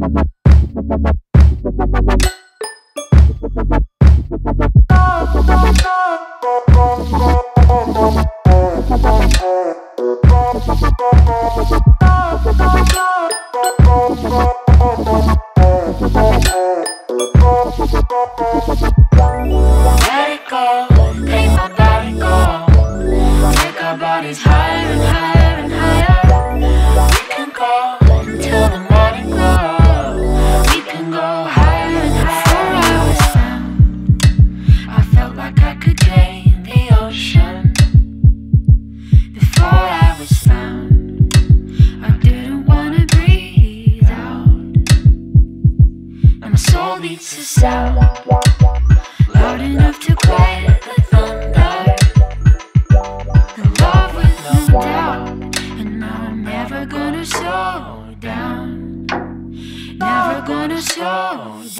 Let it go, make my body go. Take our bodies higher and higher beats a sound. Loud enough to quiet the thunder. In love with no doubt. And now I'm never gonna slow down. Never gonna slow down.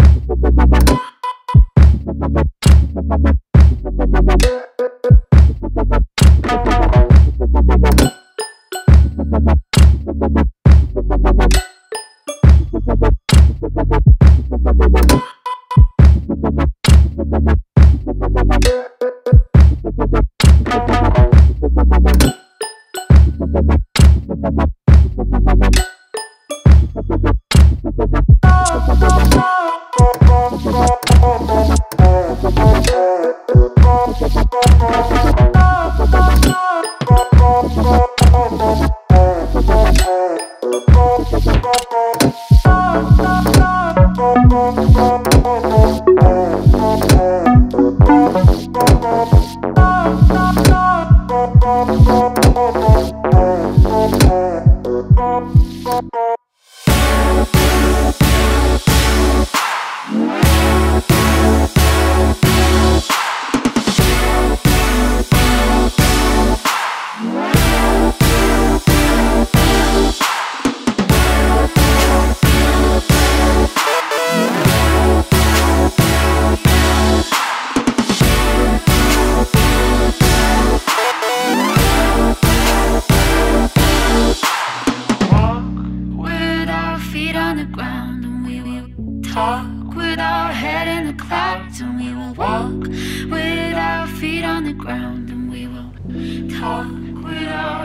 Walk in the clouds, and we will walk with our feet on the ground, and we will talk with our